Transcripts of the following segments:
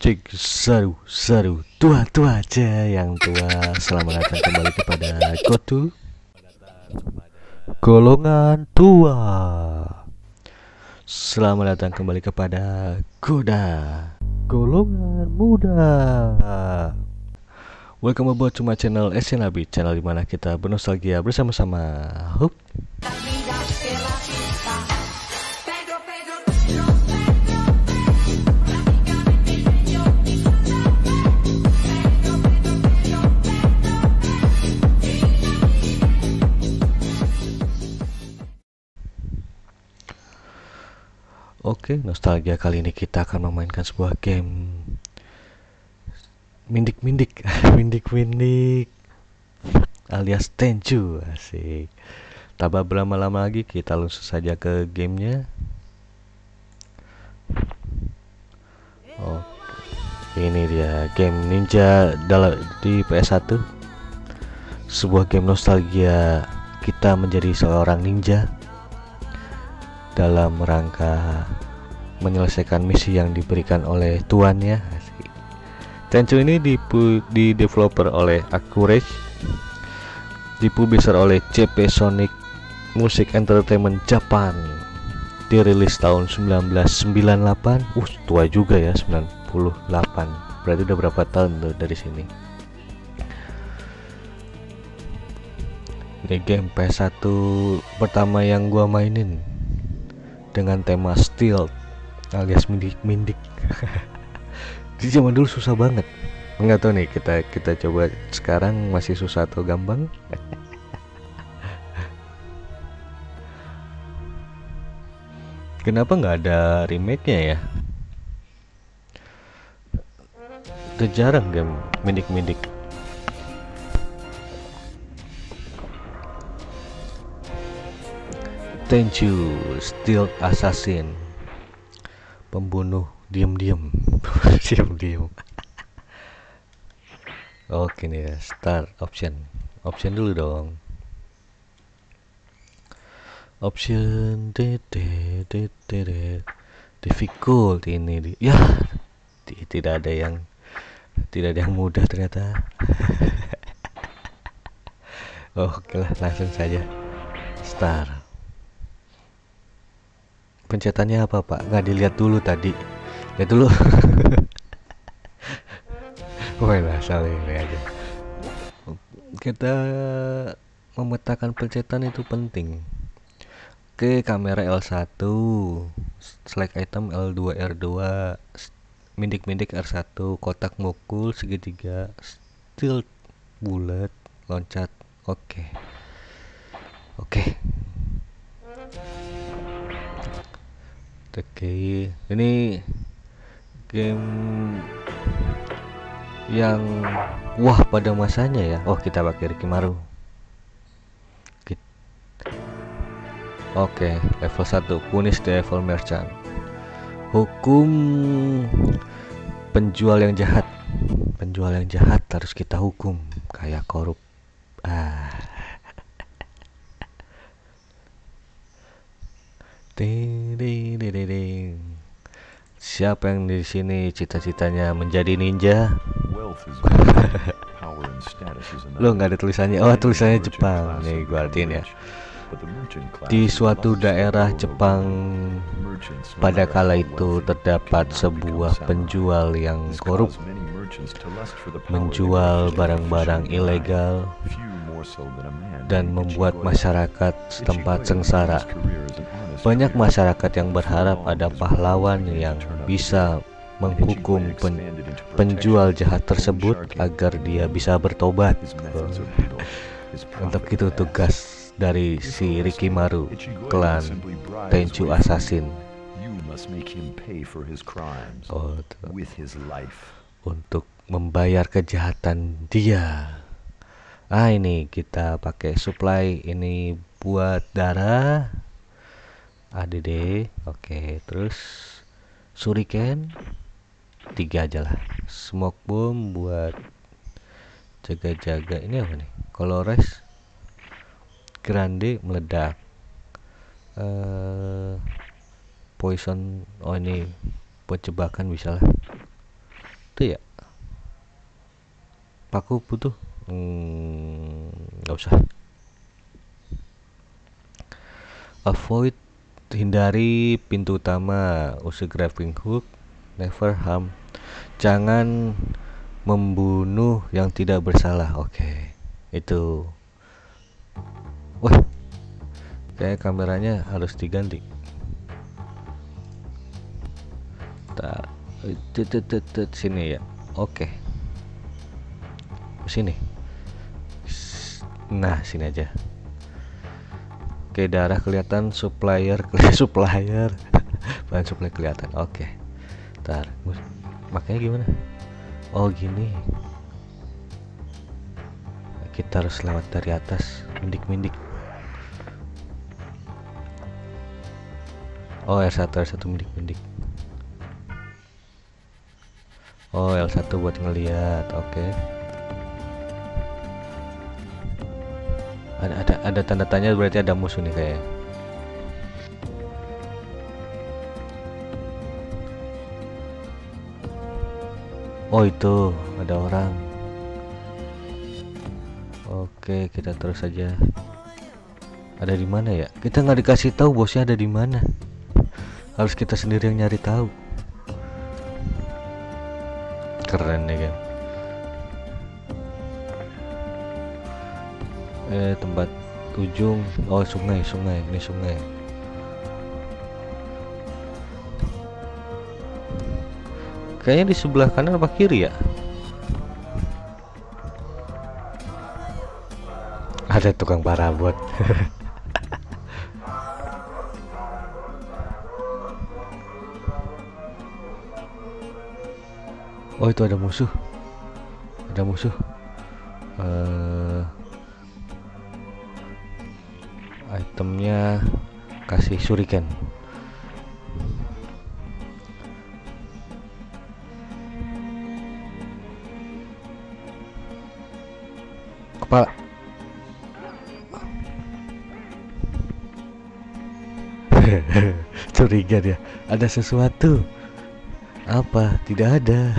Cek seru seru. Tua tua aja yang tua. Selamat datang kembali kepada Gotu Golongan tua. Selamat datang kembali kepada Goda Golongan muda. Welcome aboard to my channel Asian Abi Channel di mana kita bernostalgia bersama-sama. Hup Oke, nostalgia kali ini kita akan memainkan sebuah game Mindik-mindik, mindik-mindik alias Tenchu asik. Tanpa berlama-lama lagi kita langsung saja ke gamenya. Oh, ini dia game Ninja dalam di PS1. Sebuah game nostalgia kita menjadi seorang ninja dalam rangka menyelesaikan misi yang diberikan oleh tuannya. Tenchu ini dipu, di developer oleh Acurage, dipublisher oleh CP Sonic Music Entertainment Japan, dirilis tahun 1998. Uh, tua juga ya 98. Berarti udah berapa tahun tuh dari sini? Ini game PS1 pertama yang gua mainin dengan tema stealth alias mindik-mindik. Di zaman dulu susah banget. Enggak tahu nih kita kita coba sekarang masih susah atau gampang. Kenapa nggak ada remake-nya ya? Udah jarang game mindik-mindik. Tenchu Steel Assassin Pembunuh. Diam-diam. Diam-diam. Oke nih ya Start option. Option dulu dong. Option de de de de de. Difficult ini di, Ya. Ti- Tidak ada yang Tidak ada yang mudah ternyata. Oke lah langsung saja. Start pencetannya apa pak? Nggak dilihat dulu tadi. Lihat dulu. Lah salah ini aja. Kita memetakan pencetan itu penting. Oke kamera L1 select item L2 R2 s- mindik-mindik R1 kotak mukul segitiga stilt bulat loncat. Oke. Oke Oke, ini game yang wah pada masanya ya. Oh, kita pakai Rikimaru. Kit- Oke, level 1 Punish Devil Merchant. Hukum penjual yang jahat. Penjual yang jahat harus kita hukum kayak korup. Ah. Siapa yang di sini cita-citanya menjadi ninja? Lo nggak ada tulisannya. Oh, tulisannya Jepang. Nih, gua artiin ya. Di suatu daerah Jepang pada kala itu terdapat sebuah penjual yang korup menjual barang-barang ilegal dan membuat masyarakat setempat sengsara. Banyak masyarakat yang berharap ada pahlawan yang bisa menghukum pen- penjual jahat tersebut agar dia bisa bertobat. Untuk itu tugas dari si Rikimaru, Ichigo klan Tenchu Assassin. Oh, untuk membayar kejahatan dia. Ah ini kita pakai supply ini buat darah. ADD, oke. Terus shuriken tiga aja lah. Smoke bomb buat jaga-jaga ini apa nih? Colores grande meledak. eh poison oh ini buat jebakan bisa lah. Itu ya? Paku butuh? Hmm, nggak usah. Avoid hindari pintu utama use grappling hook never harm. Jangan membunuh yang tidak bersalah. Oke itu wah kayak kameranya harus diganti. Tak sini ya. Oke. Sini. S- nah sini aja. Oke darah kelihatan supplier supplier. Bahan supply kelihatan. Oke. Ntar mus- makanya gimana? Oh gini. Kita harus lewat dari atas. Mindik-mindik oh L1 L1 mindik-mindik oh L1 buat ngeliat oke. Ada ada ada tanda tanya berarti ada musuh nih kayak oh itu ada orang. Oke kita terus saja ada di mana ya? Kita nggak dikasih tahu bosnya ada di mana harus kita sendiri yang nyari tahu. Keren ya kan eh tempat ujung oh sungai sungai ini sungai. Kayaknya di sebelah kanan apa kiri ya? Ada tukang parabot oh itu ada musuh. Ada musuh. Eh itemnya kasih shuriken. Kepala. Curiga dia. Ada sesuatu? Apa? Tidak ada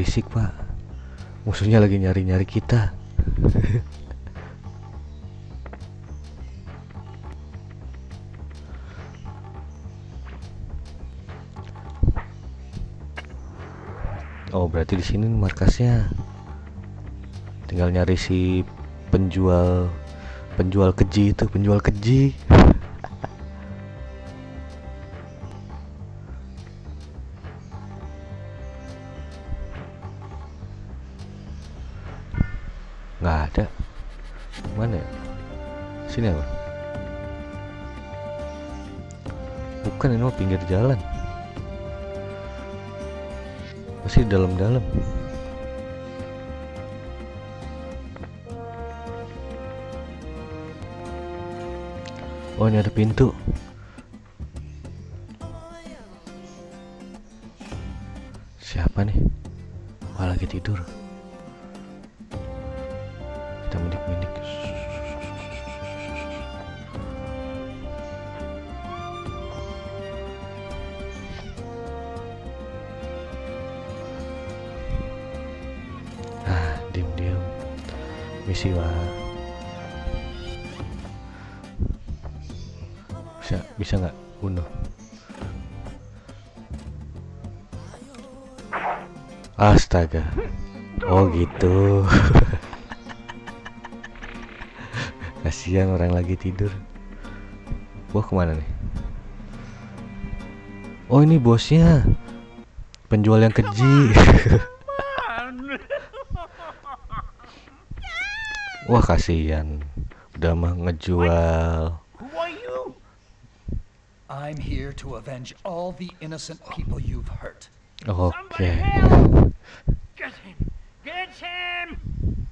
berisik pak. Musuhnya lagi nyari nyari kita. Oh berarti di sini markasnya tinggal nyari si penjual penjual keji itu penjual keji oh ini ada pintu. Siapa nih? Wah, lagi tidur astaga. Oh gitu. Kasihan orang lagi tidur. Wah ke mana nih? Oh ini bosnya. Penjual yang keji. Wah kasihan. Udah mah ngejual? I'm here to avenge all the innocent people you've hurt. Okay. Get him! Get him!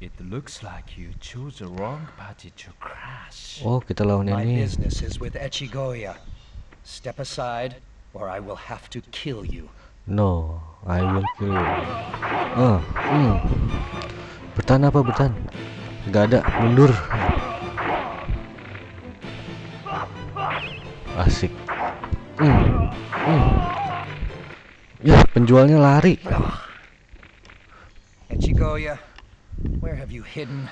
It looks like you choose the wrong party to crash. Oh, kita lawan ini. My business is with Echigoya. Step aside, or I will have to kill you. No, I will kill you. Oh, hmm. Bertahan apa bertahan? Gak ada, mundur. Asik. Hmm. Hmm ya penjualnya lari where have you hidden?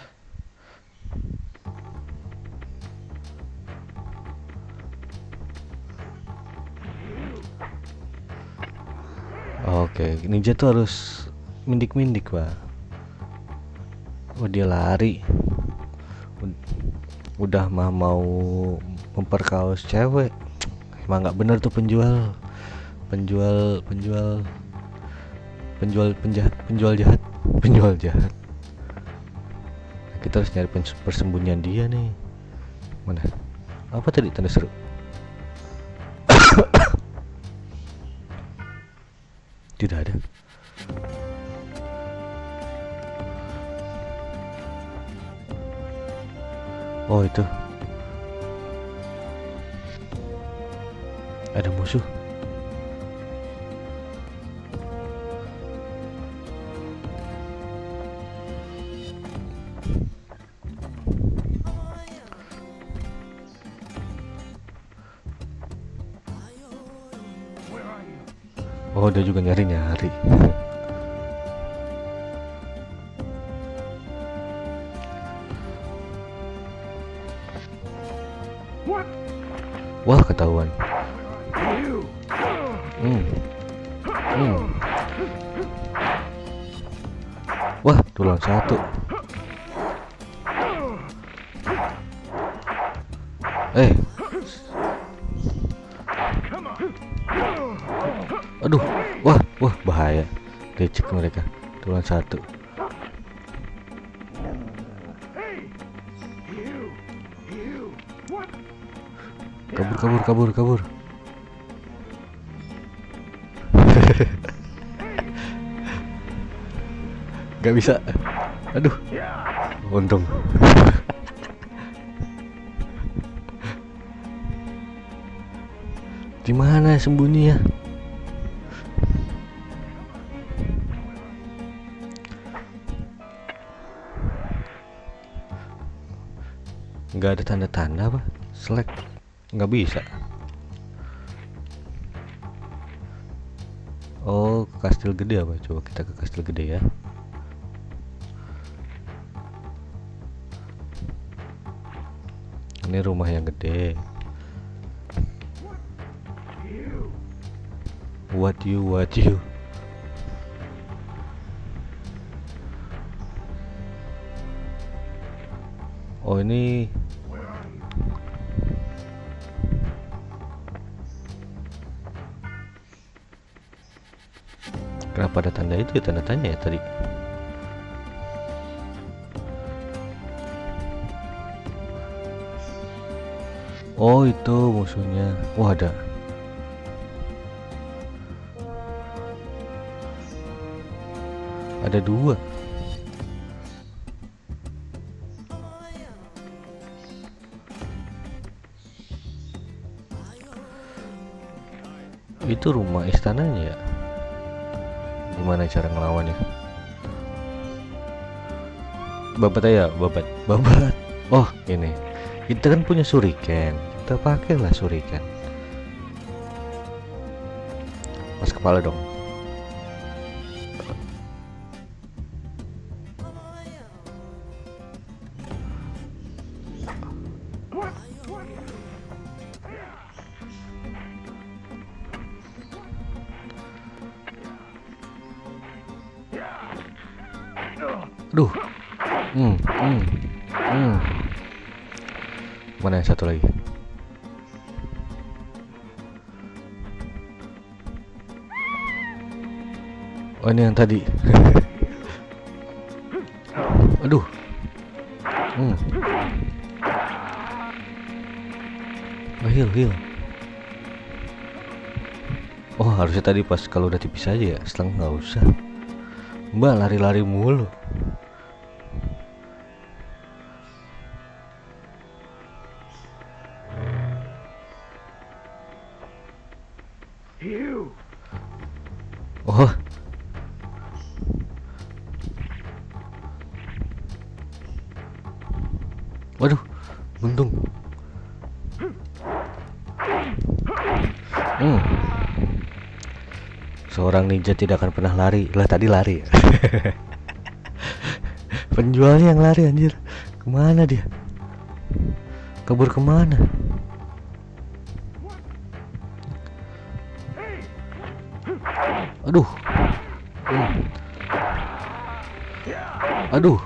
Oke, ninja tuh harus mindik-mindik, Pak. Oh, dia lari. Ud- Udah mah mau memperkaos cewek. Emang nggak bener tuh penjual. Penjual, penjual, penjual penjahat, penjual jahat, penjual jahat. Kita harus nyari persembunyian dia nih. Mana? Apa tadi tanda seru? Tidak ada. Oh itu. Ada musuh. Oh dia juga nyari-nyari. Wah ketahuan. Hmm. Hmm. Wah tulang satu. Eh. Aduh, wah, wah bahaya. Lecek mereka. Tulang satu. Kabur, kabur, kabur, kabur. Gak bisa. Aduh. Untung. Di mana sembunyi ya? nggak ada tanda-tanda apa? Select nggak bisa. Oh ke kastil gede apa? Coba kita ke kastil gede ya. Ini rumah yang gede what you what you oh ini Kenapa ada tanda itu ya tanda tanya ya tadi? Oh itu musuhnya. Wah ada. Ada dua. Itu rumah istananya ya? Gimana cara ngelawannya? Babat aja, babat, babat. Oh ini, kita kan punya suriken, kita pakailah suriken. Mas kepala dong. Hmm, hmm, hmm. Mana yang satu lagi? Oh ini yang tadi. Aduh. Hmm. Oh, heal, heal. Oh harusnya tadi pas kalau udah tipis aja ya, setelah nggak usah. Mbak lari-lari mulu. Ninja tidak akan pernah lari. Lah tadi lari. ya. Penjualnya yang lari anjir. Ke mana dia? Kabur ke mana? Aduh. Aduh.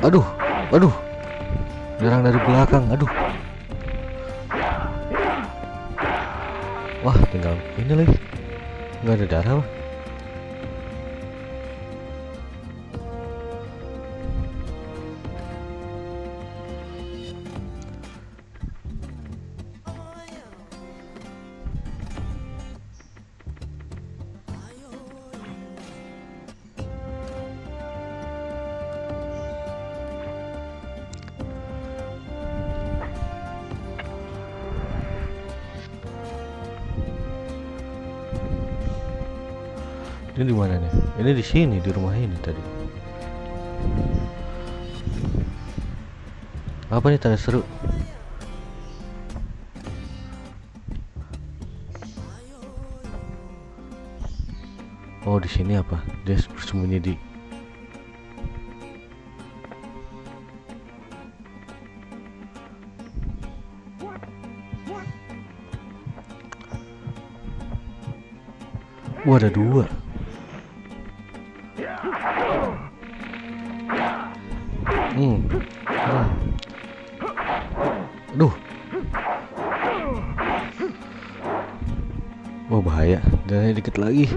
Aduh. Aduh. Nyerang dari belakang. Aduh. Wah, tinggal ini lagi. Nggak ada darah, Wah. Ini di mana nih? Ini di sini, di rumah ini tadi. Apa nih tanda seru? Oh, di sini apa? Dia bersembunyi di Wah, ada dua. Dikit lagi.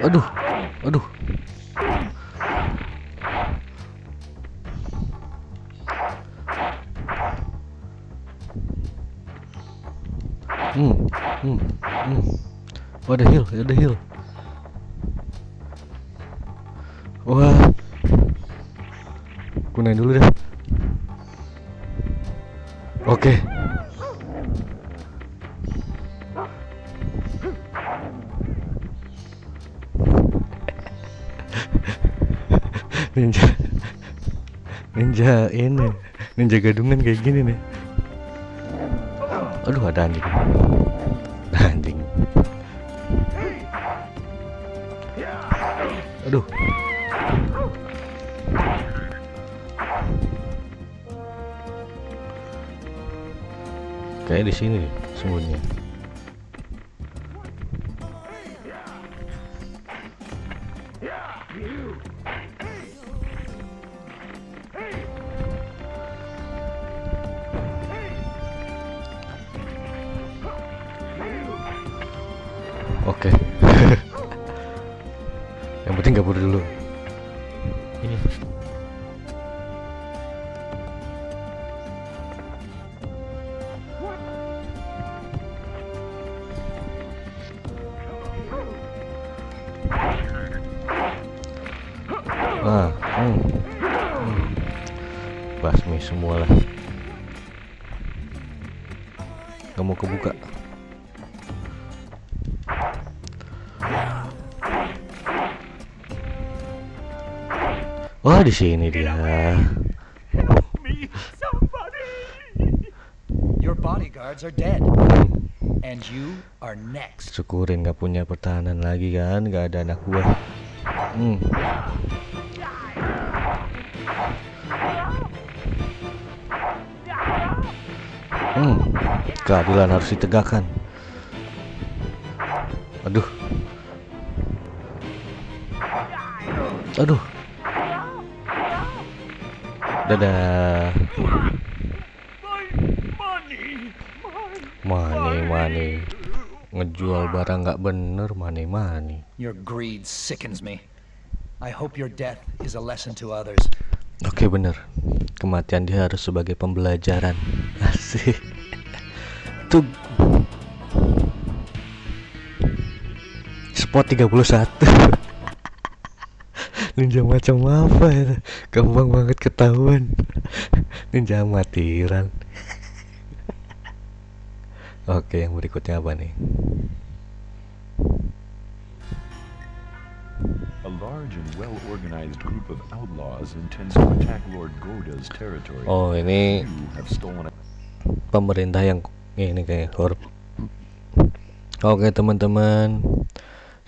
Aduh, aduh. Hmm, hmm, hmm. Oh, ada heal, ada heal. Gunain dulu dah. Oke. Ninja. Ninja ini. Ninja gadungan kayak gini nih. Aduh, ada anjing. Anjing. Aduh. Kayak di sini nih Ah, hmm. Hmm. Basmi semua lah. Gak mau kebuka. Wah di sini dia. Your bodyguards are dead. And you are next. Syukurin gak punya pertahanan lagi kan, gak ada anak gua. Hmm. Hmm. Keadilan harus ditegakkan. Aduh. Aduh. Dadah. Mani mani. Ngejual barang nggak bener mani mani. Your greed sickens me. I hope your death is a lesson to others. Oke bener. Kematian dia harus sebagai pembelajaran. Asik. tuh. Spot 31 ninja macam apa ya? Gampang banget ketahuan. Ninja matiran oke yang berikutnya apa nih? Oh, ini Pemerintah yang ini kayak. Oke, teman-teman.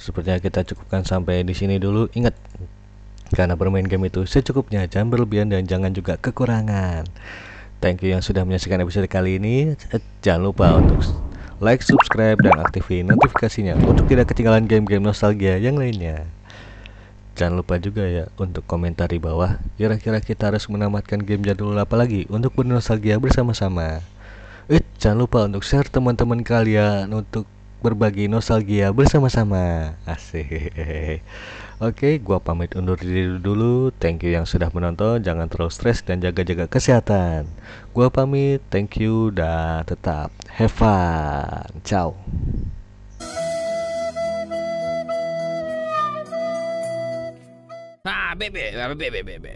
Sepertinya kita cukupkan sampai di sini dulu. Ingat, karena bermain game itu secukupnya, jangan berlebihan dan jangan juga kekurangan. Thank you yang sudah menyaksikan episode kali ini. Jangan lupa untuk like, subscribe, dan aktifin notifikasinya untuk tidak ketinggalan game-game nostalgia yang lainnya. Jangan lupa juga ya untuk komentar di bawah. Kira-kira kita harus menamatkan game jadul apa lagi untuk bernostalgia bersama-sama. Eh, jangan lupa untuk share teman-teman kalian untuk berbagi nostalgia bersama-sama. Asik. Oke, gua pamit undur diri dulu. Thank you yang sudah menonton. Jangan terlalu stres dan jaga-jaga kesehatan. Gua pamit. Thank you dan tetap have fun. Ciao. Bebe, tapi.